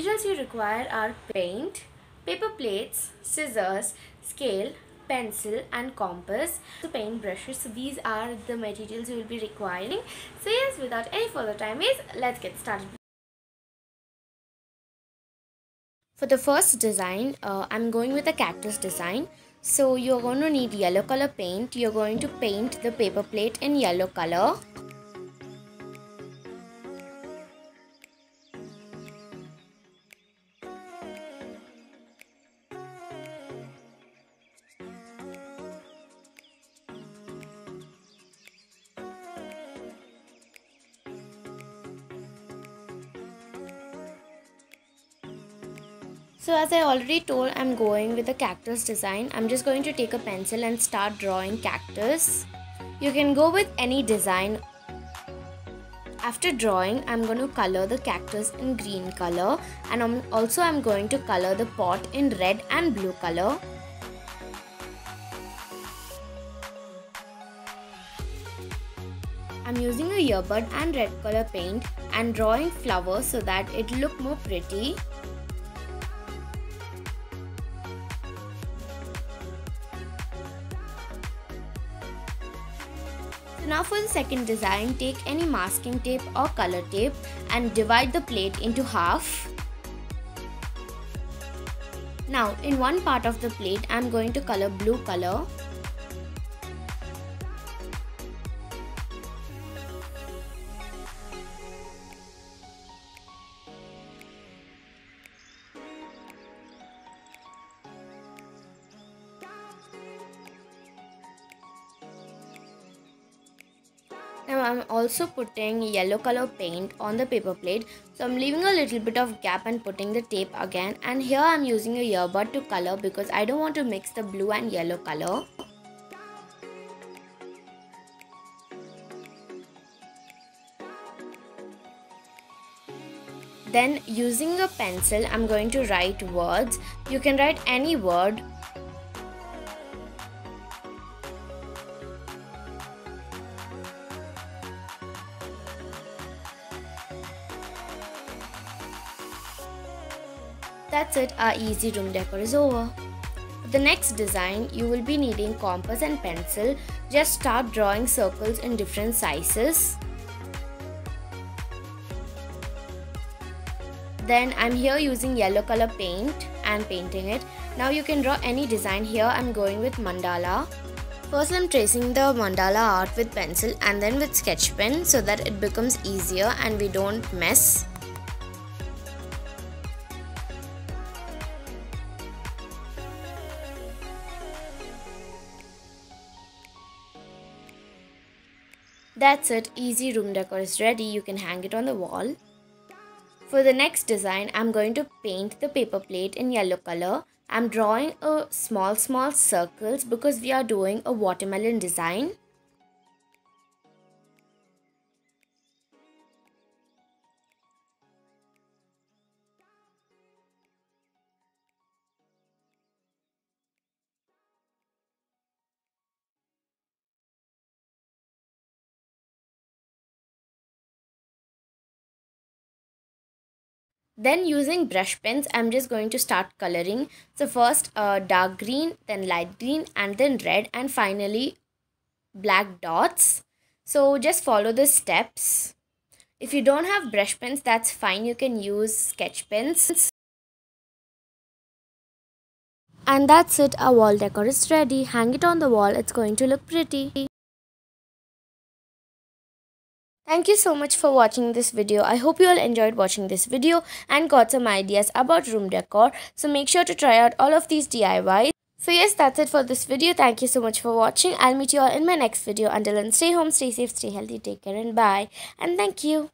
Materials you require are paint, paper plates, scissors, scale, pencil and compass. So paint brushes so these are the materials you will be requiring. So yes without any further time waste let's get started. For the first design uh, i'm going with a cactus design. So you're going to need yellow color paint. You're going to paint the paper plate in yellow color So as I already told I'm going with a cactus design. I'm just going to take a pencil and start drawing cactus. You can go with any design. After drawing I'm going to color the cactus in green color and I'm also I'm going to color the pot in red and blue color. I'm using a earbud and red color paint and drawing flowers so that it look more pretty. Now for the second design, take any masking tape or color tape and divide the plate into half. Now in one part of the plate, I am going to color blue color I'm also putting yellow color paint on the paper plate. So I'm leaving a little bit of gap and putting the tape again. And here I'm using a earbud to color because I don't want to mix the blue and yellow color. Then using a pencil, I'm going to write words. You can write any word That's it, our easy room decor is over. For the next design, you will be needing compass and pencil. Just start drawing circles in different sizes. Then I'm here using yellow color paint and painting it. Now you can draw any design here. I'm going with mandala. First I'm tracing the mandala art with pencil and then with sketch pen so that it becomes easier and we don't mess. That's it, easy room decor is ready, you can hang it on the wall. For the next design, I'm going to paint the paper plate in yellow color. I'm drawing a small small circles because we are doing a watermelon design. Then using brush pens, I'm just going to start coloring. So first uh, dark green, then light green and then red and finally black dots. So just follow the steps. If you don't have brush pens, that's fine. You can use sketch pens. And that's it. Our wall decor is ready. Hang it on the wall. It's going to look pretty. Thank you so much for watching this video. I hope you all enjoyed watching this video and got some ideas about room decor. So make sure to try out all of these DIYs. So yes, that's it for this video. Thank you so much for watching. I'll meet you all in my next video. Until then, stay home, stay safe, stay healthy, take care and bye. And thank you.